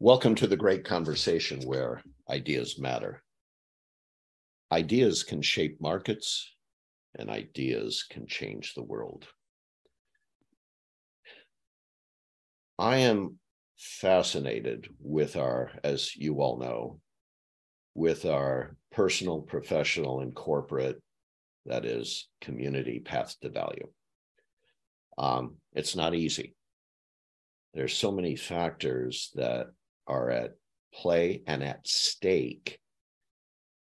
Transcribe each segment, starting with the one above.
Welcome to the great conversation where ideas matter. Ideas can shape markets, and ideas can change the world. I am fascinated with our, as you all know, with our personal, professional, and corporate, that is, community path to value. Um, it's not easy. There's so many factors that are at play and at stake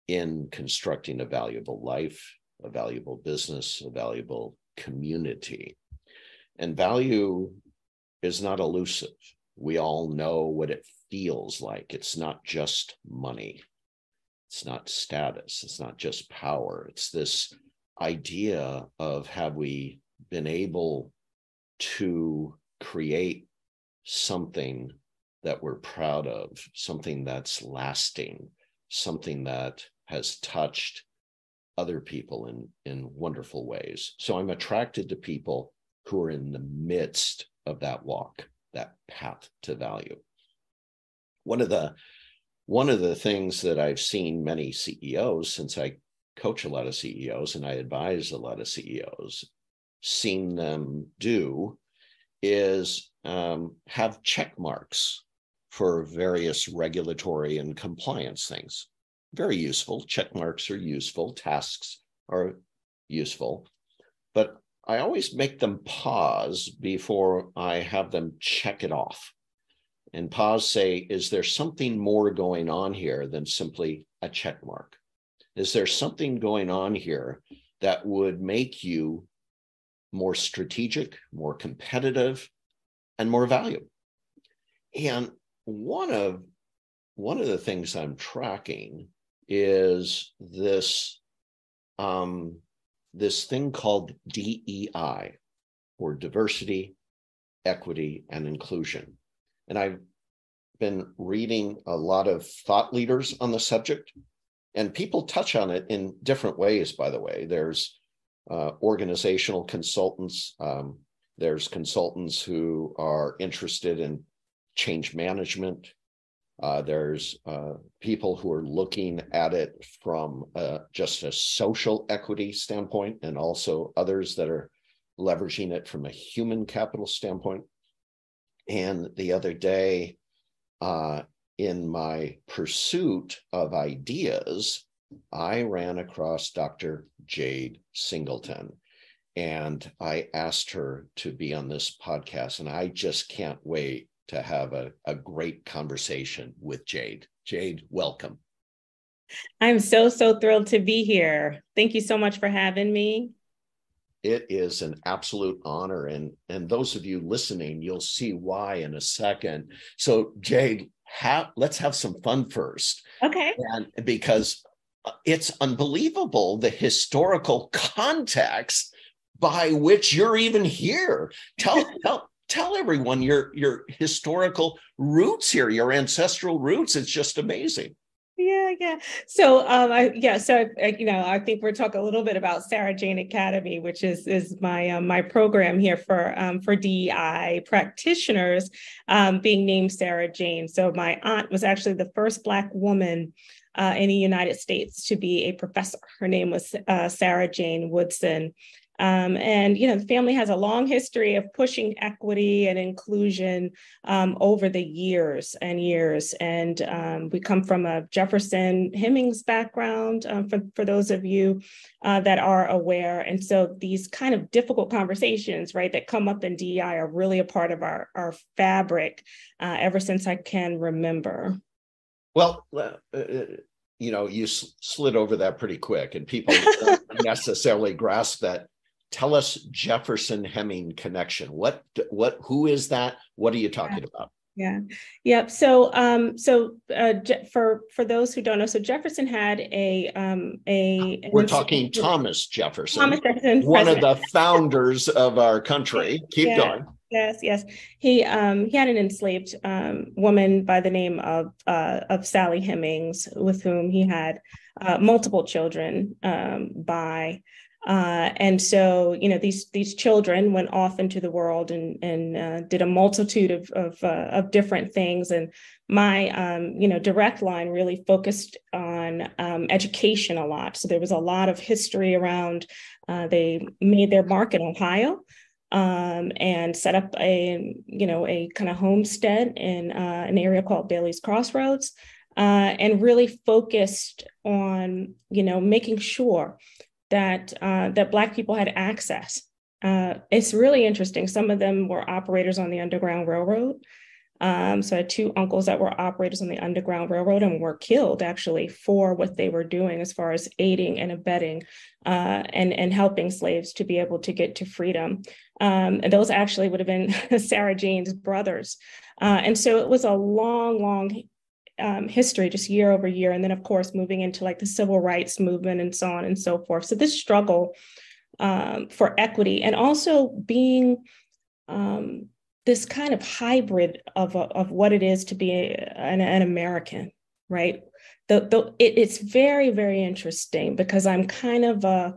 in constructing a valuable life, a valuable business, a valuable community. And value is not elusive. We all know what it feels like. It's not just money, it's not status, it's not just power. It's this idea of have we been able to create something that we're proud of, something that's lasting, something that has touched other people in, in wonderful ways. So I'm attracted to people who are in the midst of that walk, that path to value. One of the one of the things that I've seen many CEOs since I coach a lot of CEOs and I advise a lot of CEOs, seen them do is um, have check marks for various regulatory and compliance things. Very useful. Check marks are useful. Tasks are useful. But I always make them pause before I have them check it off and pause, say, is there something more going on here than simply a check mark? Is there something going on here that would make you more strategic, more competitive, and more valuable? And one of one of the things I'm tracking is this um, this thing called DEI, or diversity, equity, and inclusion. And I've been reading a lot of thought leaders on the subject, and people touch on it in different ways. By the way, there's uh, organizational consultants. Um, there's consultants who are interested in change management. Uh, there's uh, people who are looking at it from uh, just a social equity standpoint, and also others that are leveraging it from a human capital standpoint. And the other day, uh, in my pursuit of ideas, I ran across Dr. Jade Singleton. And I asked her to be on this podcast, and I just can't wait to have a, a great conversation with Jade. Jade, welcome. I'm so, so thrilled to be here. Thank you so much for having me. It is an absolute honor. And, and those of you listening, you'll see why in a second. So, Jade, have, let's have some fun first. Okay. And because uh, it's unbelievable the historical context by which you're even here. Tell, tell, tell everyone your your historical roots here, your ancestral roots. It's just amazing. Yeah, yeah. So, um, I yeah. So, I, you know, I think we're talking a little bit about Sarah Jane Academy, which is is my um, my program here for um, for DEI practitioners, um, being named Sarah Jane. So, my aunt was actually the first Black woman uh, in the United States to be a professor. Her name was uh, Sarah Jane Woodson. Um, and you know, the family has a long history of pushing equity and inclusion um, over the years and years. And um, we come from a Jefferson Hemings background, um, for, for those of you uh, that are aware. And so these kind of difficult conversations, right, that come up in DEI are really a part of our, our fabric uh, ever since I can remember. Well, uh, uh you know, you slid over that pretty quick, and people necessarily grasp that tell us Jefferson Heming connection. What what who is that? What are you talking about? Yeah. Yep. So, um, so uh, Je- for for those who don't know, so Jefferson had a um, a. We're talking Thomas Jefferson, Thomas Jefferson, one president. of the founders of our country. Keep yeah. going. Yes, yes. He um, he had an enslaved um, woman by the name of uh, of Sally Hemings, with whom he had uh, multiple children um, by Uh, and so, you know, these these children went off into the world and and uh, did a multitude of of, uh, of different things. And my, um, you know, direct line really focused on um, education a lot. So there was a lot of history around. Uh, they made their mark in Ohio. Um, and set up a you know a kind of homestead in uh, an area called Bailey's Crossroads, and really focused on you know making sure that uh, that Black people had access. Uh, it's really interesting. Some of them were operators on the Underground Railroad. Um, so I had two uncles that were operators on the Underground Railroad and were killed actually for what they were doing as far as aiding and abetting uh, and, and helping slaves to be able to get to freedom. Um, and those actually would have been Sarah Jane's brothers. Uh, and so it was a long, long um, history just year over year and then of course moving into like the civil rights movement and so on and so forth. So this struggle um, for equity and also being um, this kind of hybrid of, of what it is to be an, an american right? The, the, it, it's very very interesting because i'm kind of a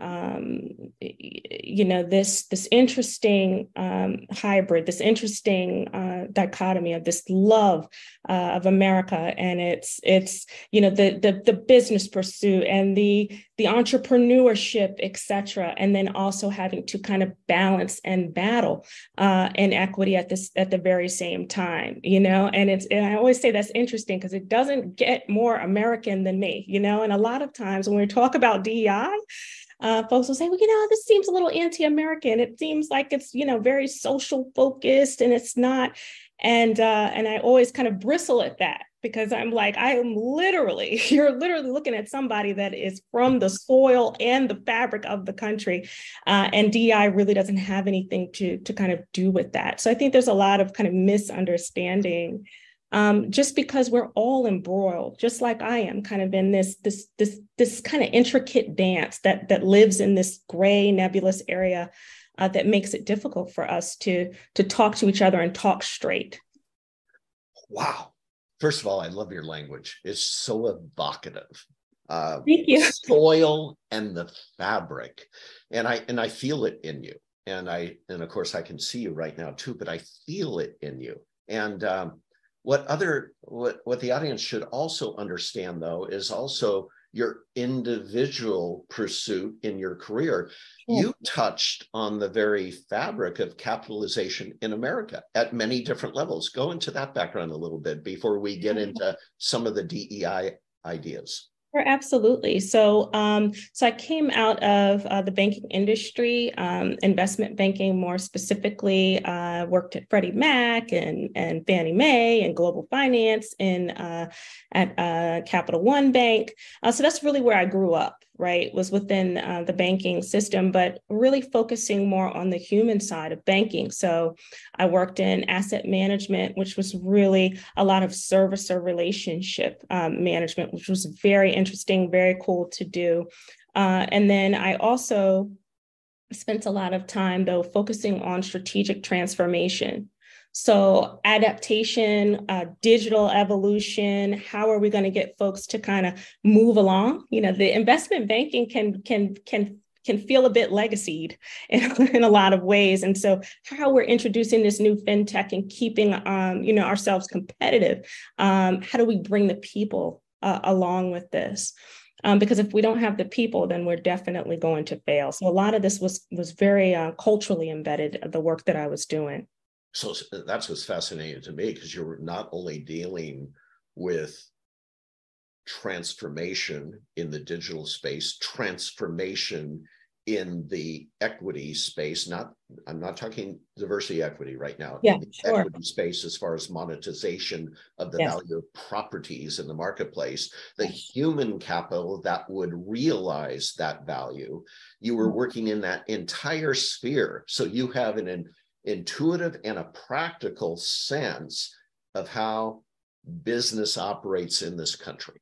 um, you know this this interesting um, hybrid, this interesting uh, dichotomy of this love uh, of America and it's it's you know the the the business pursuit and the the entrepreneurship, etc., and then also having to kind of balance and battle uh, inequity at this at the very same time, you know. And it's and I always say that's interesting because it doesn't get more American than me, you know. And a lot of times when we talk about DEI uh, folks will say, well, you know, this seems a little anti-American. It seems like it's, you know, very social focused and it's not. And uh, and I always kind of bristle at that because I'm like, I am literally, you're literally looking at somebody that is from the soil and the fabric of the country. Uh, and DI really doesn't have anything to, to kind of do with that. So I think there's a lot of kind of misunderstanding um, just because we're all embroiled, just like I am, kind of in this this this this kind of intricate dance that that lives in this gray nebulous area uh, that makes it difficult for us to to talk to each other and talk straight. Wow! First of all, I love your language. It's so evocative. Uh, Thank you. Soil and the fabric, and I and I feel it in you, and I and of course I can see you right now too, but I feel it in you, and um, what other what what the audience should also understand though is also your individual pursuit in your career. Yeah. you touched on the very fabric of capitalization in america at many different levels. Go into that background a little bit before we get into some of the dei ideas Sure, absolutely. So, um, so I came out of uh, the banking industry, um, investment banking more specifically. Uh, worked at Freddie Mac and and Fannie Mae and Global Finance in uh, at uh, Capital One Bank. Uh, so that's really where I grew up right, was within uh, the banking system, but really focusing more on the human side of banking. So I worked in asset management, which was really a lot of servicer relationship um, management, which was very interesting, very cool to do. Uh, and then I also spent a lot of time, though, focusing on strategic transformation. So, adaptation, uh, digital evolution, how are we going to get folks to kind of move along? You know, the investment banking can can can can feel a bit legacied in, in a lot of ways. And so how we're introducing this new fintech and keeping um, you know ourselves competitive, um, how do we bring the people uh, along with this? Um, because if we don't have the people, then we're definitely going to fail. So a lot of this was was very uh, culturally embedded, the work that I was doing so that's what's fascinating to me because you're not only dealing with transformation in the digital space transformation in the equity space not i'm not talking diversity equity right now yeah sure. equity space as far as monetization of the yes. value of properties in the marketplace the human capital that would realize that value you were mm-hmm. working in that entire sphere so you have an intuitive and a practical sense of how business operates in this country.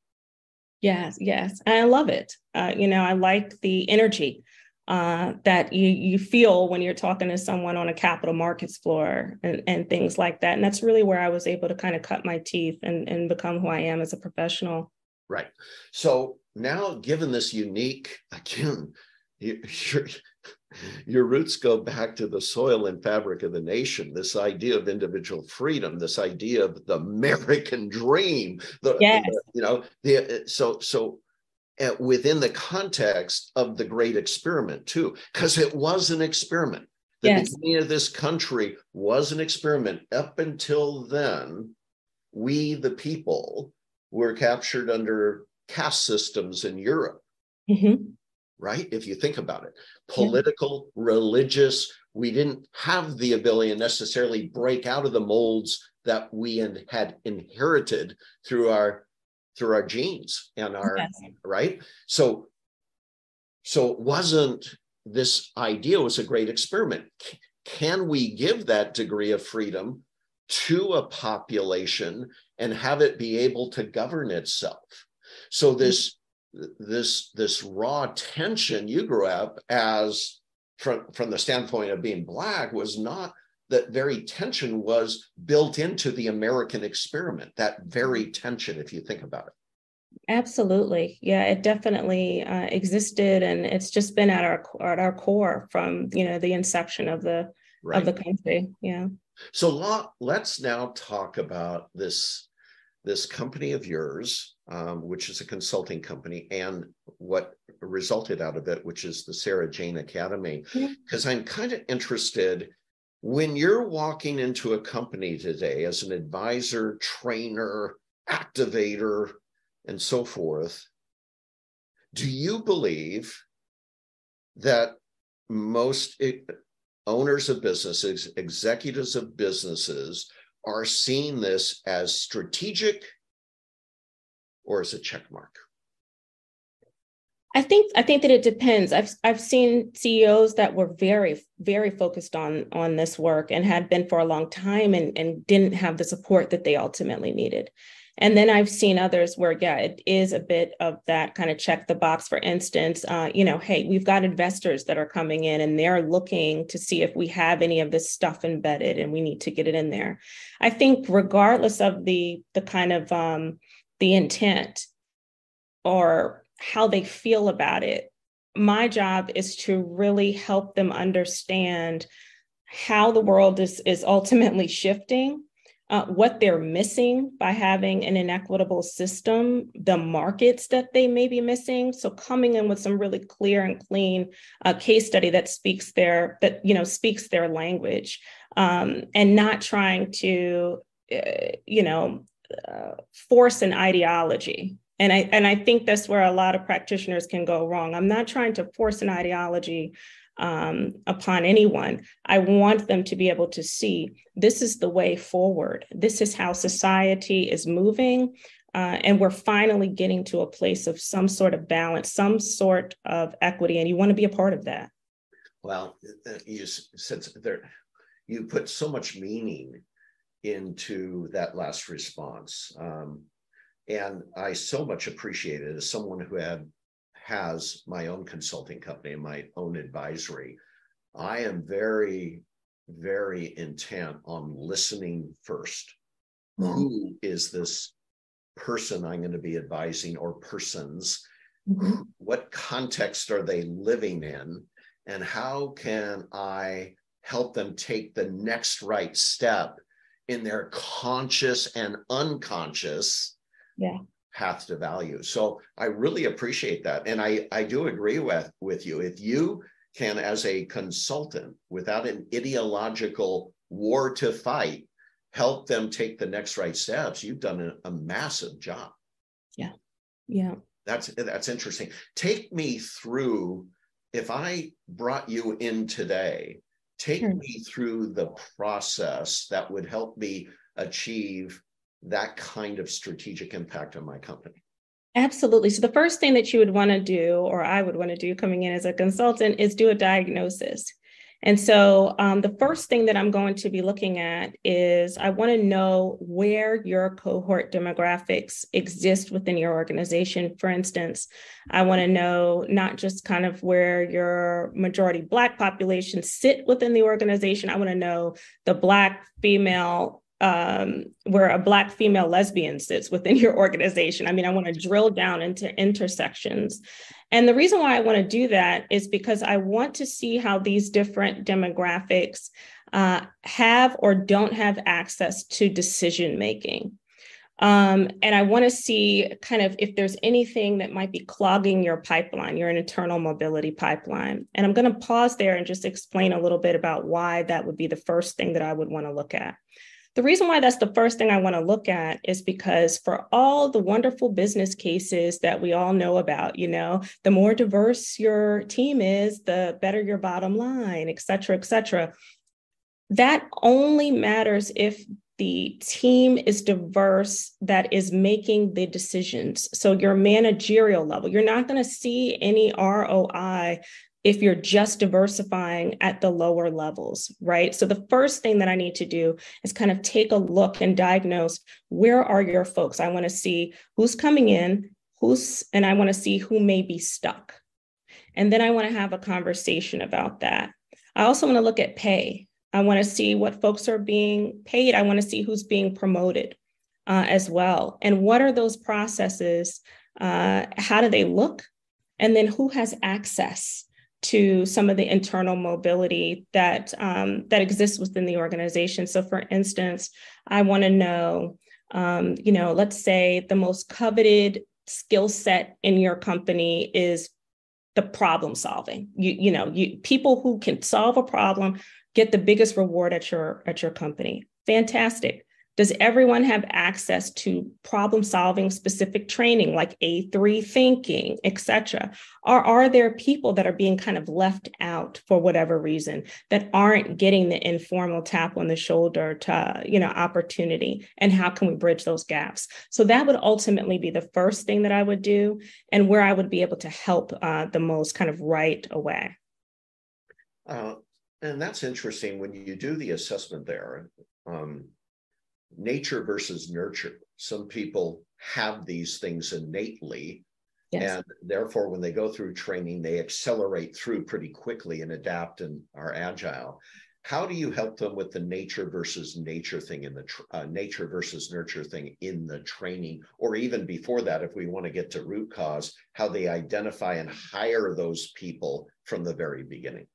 Yes, yes. And I love it. Uh, you know, I like the energy uh, that you, you feel when you're talking to someone on a capital markets floor and, and things like that. And that's really where I was able to kind of cut my teeth and, and become who I am as a professional. Right. So now, given this unique, again, you, your roots go back to the soil and fabric of the nation this idea of individual freedom this idea of the american dream the, yes. the you know the so so uh, within the context of the great experiment too because it was an experiment the yes. beginning of this country was an experiment up until then we the people were captured under caste systems in europe mm-hmm right? If you think about it, political, yeah. religious, we didn't have the ability to necessarily break out of the molds that we had inherited through our through our genes and our yes. right so so it wasn't this idea was a great experiment can we give that degree of freedom to a population and have it be able to govern itself so this this this raw tension you grew up as from from the standpoint of being black was not that very tension was built into the American experiment. That very tension, if you think about it. Absolutely, yeah, it definitely uh, existed, and it's just been at our at our core from you know the inception of the right. of the country. Yeah. So let's now talk about this this company of yours, um, which is a consulting company, and what resulted out of it, which is the Sarah Jane Academy. Because I'm kind of interested when you're walking into a company today as an advisor, trainer, activator, and so forth. Do you believe that most owners of businesses, executives of businesses, are seeing this as strategic or as a check mark? I think I think that it depends. I've I've seen CEOs that were very very focused on on this work and had been for a long time and and didn't have the support that they ultimately needed. And then I've seen others where, yeah, it is a bit of that kind of check the box. For instance, uh, you know, hey, we've got investors that are coming in and they're looking to see if we have any of this stuff embedded and we need to get it in there. I think regardless of the the kind of um, the intent or how they feel about it, my job is to really help them understand how the world is is ultimately shifting uh, what they're missing by having an inequitable system, the markets that they may be missing. So coming in with some really clear and clean uh, case study that speaks their that you know speaks their language, um, and not trying to uh, you know uh, force an ideology. And I and I think that's where a lot of practitioners can go wrong. I'm not trying to force an ideology um, upon anyone. I want them to be able to see this is the way forward. This is how society is moving. Uh, and we're finally getting to a place of some sort of balance, some sort of equity, and you want to be a part of that. Well, uh, you said there, you put so much meaning into that last response. Um, and I so much appreciate it as someone who had has my own consulting company my own advisory, I am very, very intent on listening 1st mm-hmm. Who is this person I'm going to be advising or persons? Mm-hmm. What context are they living in? And how can I help them take the next right step in their conscious and unconscious yeah path to value. So I really appreciate that. And I, I do agree with, with you. If you can, as a consultant, without an ideological war to fight, help them take the next right steps, you've done a, a massive job. Yeah. Yeah. That's that's interesting. Take me through if I brought you in today, take sure. me through the process that would help me achieve that kind of strategic impact on my company? Absolutely. So, the first thing that you would want to do, or I would want to do coming in as a consultant, is do a diagnosis. And so, um, the first thing that I'm going to be looking at is I want to know where your cohort demographics exist within your organization. For instance, I want to know not just kind of where your majority Black population sit within the organization, I want to know the Black, female, um, where a black female lesbian sits within your organization. I mean, I want to drill down into intersections. And the reason why I want to do that is because I want to see how these different demographics uh, have or don't have access to decision making. Um, and I want to see kind of if there's anything that might be clogging your pipeline, your internal mobility pipeline. And I'm going to pause there and just explain a little bit about why that would be the first thing that I would want to look at. The reason why that's the first thing I want to look at is because for all the wonderful business cases that we all know about, you know, the more diverse your team is, the better your bottom line, et cetera, et cetera. That only matters if the team is diverse that is making the decisions. So, your managerial level, you're not going to see any ROI if you're just diversifying at the lower levels, right? So, the first thing that I need to do is kind of take a look and diagnose where are your folks? I want to see who's coming in, who's, and I want to see who may be stuck. And then I want to have a conversation about that. I also want to look at pay. I want to see what folks are being paid. I want to see who's being promoted uh, as well. And what are those processes? Uh, how do they look? And then who has access to some of the internal mobility that um, that exists within the organization. So, for instance, I want to know, um, you know, let's say the most coveted skill set in your company is the problem solving. You you know, you people who can solve a problem get the biggest reward at your at your company. Fantastic. Does everyone have access to problem solving specific training like A3 thinking, etc.? Or are there people that are being kind of left out for whatever reason that aren't getting the informal tap on the shoulder to, you know, opportunity? And how can we bridge those gaps? So that would ultimately be the first thing that I would do and where I would be able to help uh, the most kind of right away. Uh, and that's interesting when you do the assessment there. Um, nature versus nurture. Some people have these things innately. Yes. And therefore, when they go through training, they accelerate through pretty quickly and adapt and are agile. How do you help them with the nature versus nature thing in the uh, nature versus nurture thing in the training, or even before that, if we want to get to root cause, how they identify and hire those people from the very beginning?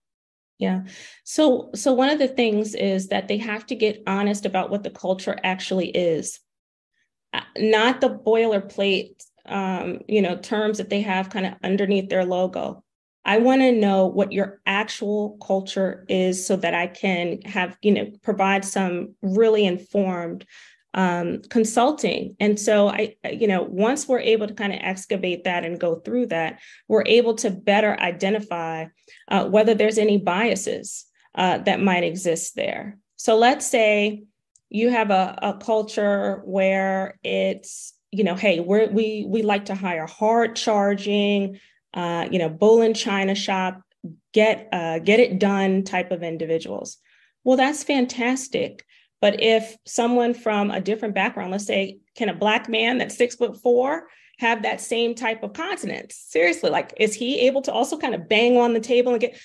Yeah. So so one of the things is that they have to get honest about what the culture actually is. Uh, not the boilerplate um, you know, terms that they have kind of underneath their logo. I want to know what your actual culture is so that I can have, you know, provide some really informed um, consulting. And so I, you know, once we're able to kind of excavate that and go through that, we're able to better identify uh, whether there's any biases uh, that might exist there. So let's say you have a, a culture where it's, you know, hey, we're, we we like to hire hard charging, uh, you know, bull in China shop, get uh, get it done type of individuals. Well, that's fantastic. But if someone from a different background, let's say, can a black man that's six foot four have that same type of continence? Seriously, like is he able to also kind of bang on the table and get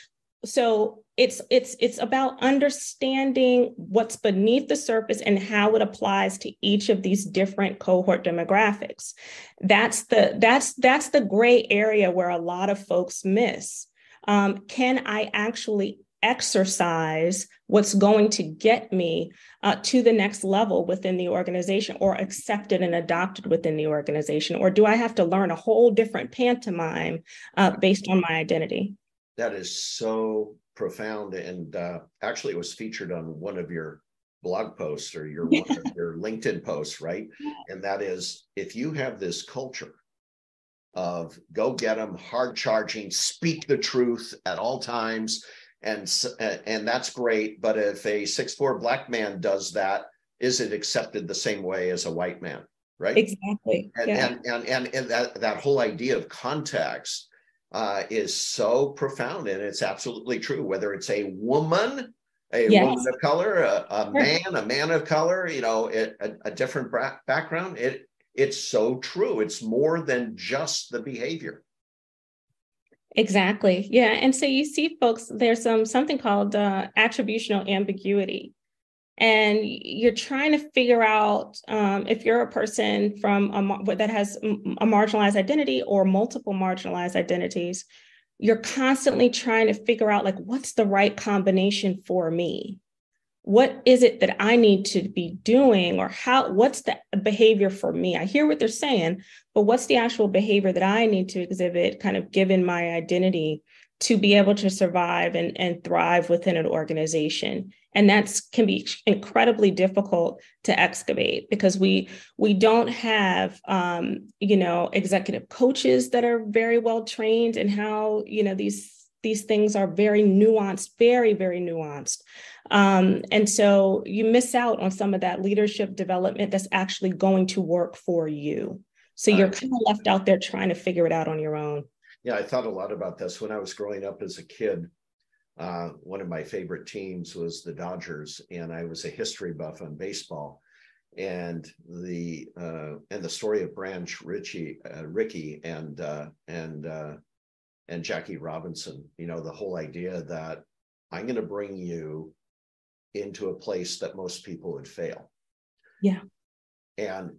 so it's it's it's about understanding what's beneath the surface and how it applies to each of these different cohort demographics that's the that's that's the gray area where a lot of folks miss um, can i actually exercise what's going to get me uh, to the next level within the organization or accepted and adopted within the organization? Or do I have to learn a whole different pantomime uh, based on my identity? That is so profound. And uh, actually, it was featured on one of your blog posts or your, your LinkedIn posts, right? And that is if you have this culture of go get them, hard charging, speak the truth at all times, and and that's great. But if a six four black man does that, is it accepted the same way as a white man? Right. Exactly. And yeah. and, and, and and that that whole idea of context uh, is so profound, and it's absolutely true. Whether it's a woman, a yes. woman of color, a, a man, a man of color, you know, it, a, a different background, it it's so true. It's more than just the behavior. Exactly. Yeah. And so you see folks, there's some something called uh, attributional ambiguity. and you're trying to figure out um, if you're a person from a, that has a marginalized identity or multiple marginalized identities you're constantly trying to figure out like what's the right combination for me what is it that i need to be doing or how what's the behavior for me? I hear what they're saying but what's the actual behavior that i need to exhibit kind of given my identity to be able to survive and, and thrive within an organization? And that's can be incredibly difficult to excavate because we we don't have um, you know executive coaches that are very well trained in how you know these these things are very nuanced very very nuanced um, and so you miss out on some of that leadership development that's actually going to work for you so you're kind of left out there trying to figure it out on your own yeah i thought a lot about this when i was growing up as a kid uh, one of my favorite teams was the Dodgers, and I was a history buff on baseball. And the uh, and the story of Branch Rickey, uh, Rickey, and uh, and uh, and Jackie Robinson. You know, the whole idea that I'm going to bring you into a place that most people would fail. Yeah. And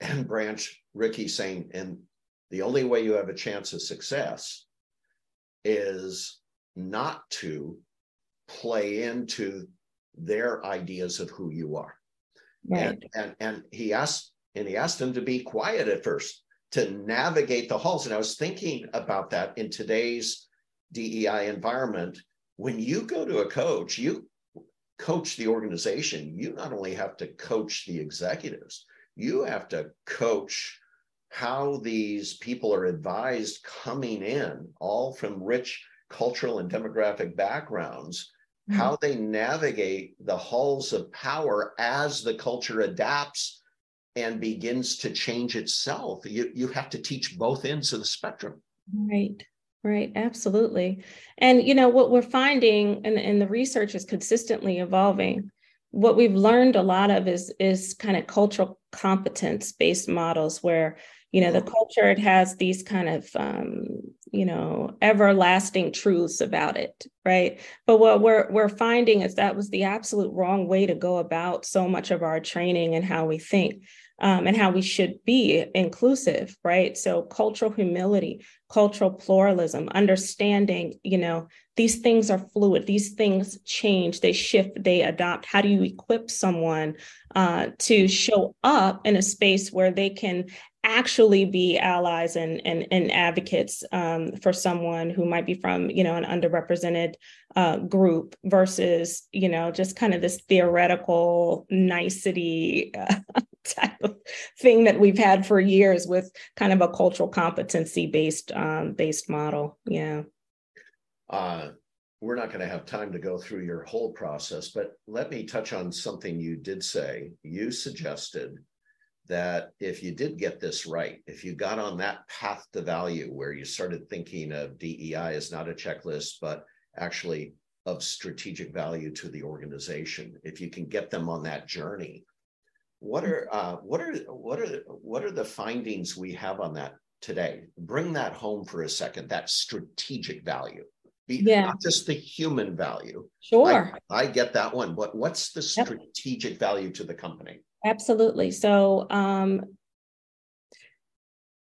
and Branch Rickey saying, and the only way you have a chance of success is not to play into their ideas of who you are. Right. And, and and he asked and he asked him to be quiet at first to navigate the halls. And I was thinking about that in today's DEI environment. When you go to a coach, you coach the organization. You not only have to coach the executives, you have to coach how these people are advised coming in, all from rich cultural and demographic backgrounds, mm-hmm. how they navigate the halls of power as the culture adapts and begins to change itself. You, you have to teach both ends of the spectrum. Right. Right, absolutely. And you know what we're finding and, and the research is consistently evolving. What we've learned a lot of is is kind of cultural competence based models where you know the culture it has these kind of um, you know everlasting truths about it right but what we're we're finding is that was the absolute wrong way to go about so much of our training and how we think um, and how we should be inclusive right so cultural humility cultural pluralism understanding you know these things are fluid these things change they shift they adopt. How do you equip someone uh, to show up in a space where they can actually be allies and and, and advocates um, for someone who might be from you know an underrepresented uh, group versus you know just kind of this theoretical nicety uh, type of thing that we've had for years with kind of a cultural competency based um, based model. Yeah. Uh, we're not going to have time to go through your whole process but let me touch on something you did say. You suggested that if you did get this right, if you got on that path to value where you started thinking of DEI as not a checklist, but actually of strategic value to the organization, if you can get them on that journey, what are uh, what are what are what are the findings we have on that today? Bring that home for a second. That strategic value. Be, yeah. not just the human value. Sure. I, I get that one, but what's the strategic yep. value to the company? Absolutely. So um,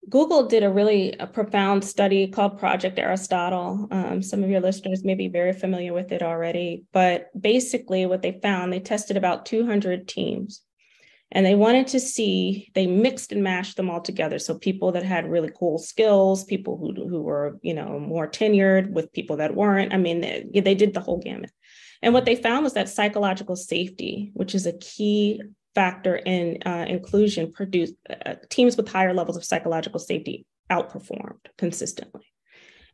Google did a really a profound study called Project Aristotle. Um, some of your listeners may be very familiar with it already, but basically, what they found, they tested about 200 teams and they wanted to see, they mixed and mashed them all together. So, people that had really cool skills, people who, who were, you know, more tenured with people that weren't. I mean, they, they did the whole gamut. And what they found was that psychological safety, which is a key factor in uh, inclusion produced uh, teams with higher levels of psychological safety outperformed consistently.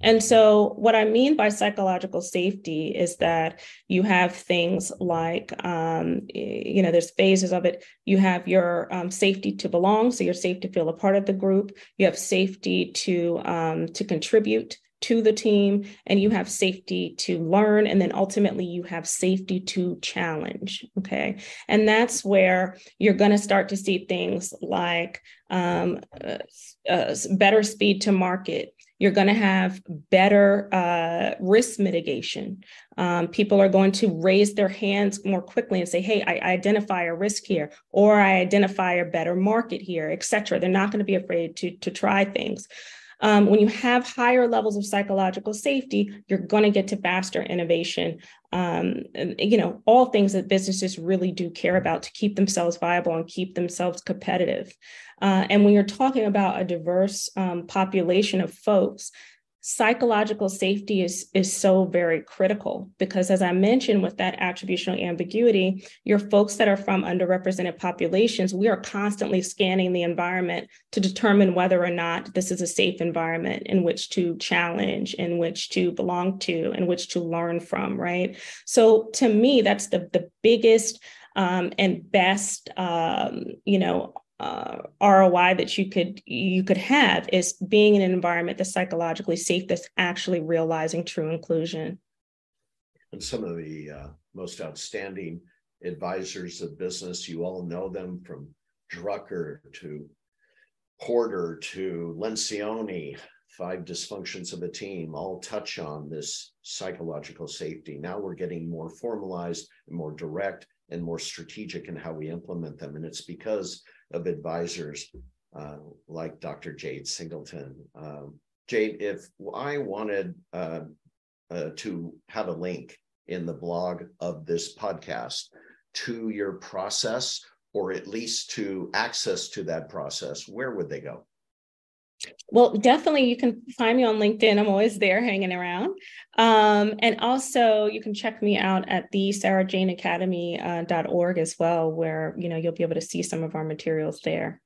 And so, what I mean by psychological safety is that you have things like, um, you know, there's phases of it. You have your um, safety to belong, so you're safe to feel a part of the group. You have safety to um, to contribute to the team and you have safety to learn and then ultimately you have safety to challenge okay and that's where you're going to start to see things like um, uh, uh, better speed to market You're going to have better uh, risk mitigation. Um, people are going to raise their hands more quickly and say, "Hey, I identify a risk here," or "I identify a better market here," et cetera. They're not going to be afraid to to try things. Um, when you have higher levels of psychological safety, you're going to get to faster innovation. Um, and, you know, all things that businesses really do care about to keep themselves viable and keep themselves competitive. Uh, and when you're talking about a diverse um, population of folks, psychological safety is is so very critical because as i mentioned with that attributional ambiguity your folks that are from underrepresented populations we are constantly scanning the environment to determine whether or not this is a safe environment in which to challenge in which to belong to in which to learn from right? So to me that's the the biggest um, and best um, you know uh, ROI that you could you could have is being in an environment that's psychologically safe, that's actually realizing true inclusion. And some of the uh, most outstanding advisors of business, you all know them from Drucker to Porter to Lencioni, five dysfunctions of a team, all touch on this psychological safety. Now we're getting more formalized and more direct and more strategic in how we implement them. And it's because of advisors uh, like Dr. Jade Singleton. Um, Jade, if I wanted uh, uh, to have a link in the blog of this podcast to your process, or at least to access to that process, where would they go? Well, definitely you can find me on LinkedIn. I'm always there hanging around. Um, and also you can check me out at the sarahjaneacademy.org uh, as well, where you know you'll be able to see some of our materials there.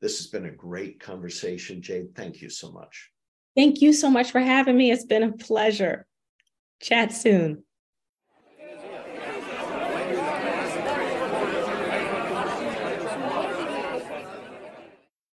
This has been a great conversation, Jade. Thank you so much. Thank you so much for having me. It's been a pleasure. Chat soon.